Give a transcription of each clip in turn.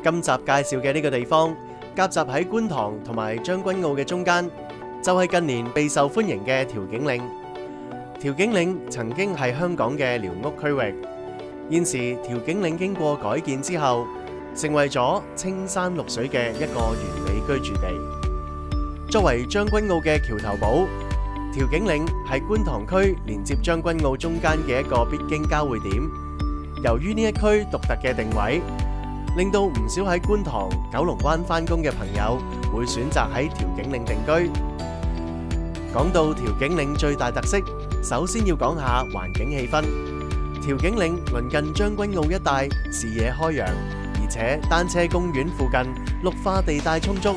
今集介绍嘅呢个地方，夹杂喺观塘同埋将军澳嘅中间，就系近年备受欢迎嘅调景岭。调景岭曾经系香港嘅寮屋区域，现时调景岭经过改建之后，成为咗青山绿水嘅一个完美居住地。作为将军澳嘅桥头堡，调景岭系观塘区连接将军澳中间嘅一个必经交汇点。由于呢一区独特嘅定位，令到唔少喺观塘、九龙湾翻工嘅朋友会选择喺调景岭定居。讲到调景岭最大特色，首先要讲下环境气氛。调景岭邻近将军澳一带，视野开扬，而且单车公园附近绿化地带充足，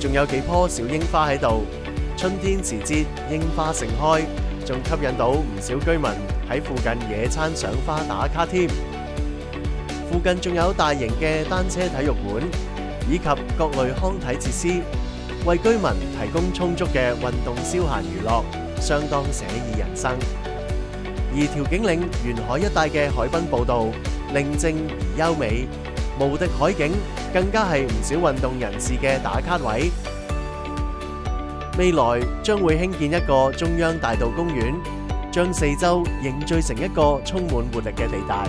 仲有几棵小樱花喺度。春天时节，樱花盛开，仲吸引到唔少居民喺附近野餐、赏花、打卡添。附近仲有大型嘅单车体育馆以及各类康体设施，为居民提供充足嘅运动、消闲、娱乐，相当写意人生。而调景岭沿海一带嘅海滨步道，宁静而优美，无敌海景更加系唔少运动人士嘅打卡位。未来将会兴建一个中央大道公园，将四周凝聚成一个充满活力嘅地带。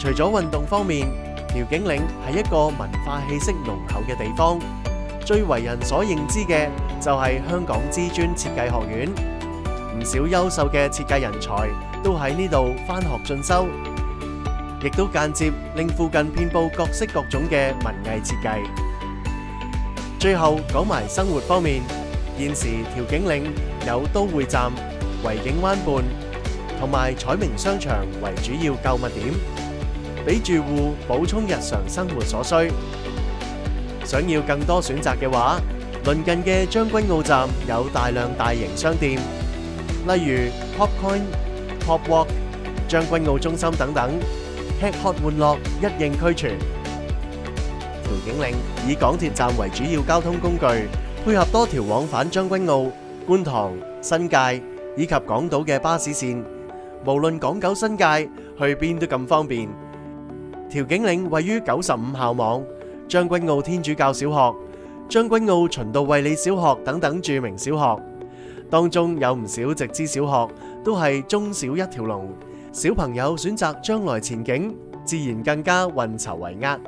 除咗运动方面，调景岭系一个文化气息浓厚嘅地方。最为人所认知嘅就系香港之尊设计学院，唔少优秀嘅设计人才都喺呢度翻学进修，亦都间接令附近遍布各式各种嘅文艺设计。最后讲埋生活方面，现时调景岭有都会站、维景湾畔同埋彩明商场为主要购物点。俾住户补充日常生活所需。想要更多选择嘅话，邻近嘅将军澳站有大量大型商店，例如 Popcorn、PopWalk、将军澳中心等等，吃喝玩乐一应俱全。调景岭以港铁站为主要交通工具，配合多条往返将军澳、观塘、新界以及港岛嘅巴士线，无论港九新界去边都咁方便。调景岭位于九十五校网，将军澳天主教小学、将军澳循道卫理小学等等著名小学，当中有唔少直资小学，都系中小一条龙，小朋友选择将来前景自然更加运筹帷幄。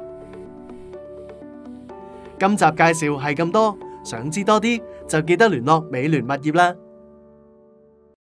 今集介绍系咁多，想知多啲就记得联络美联物业啦。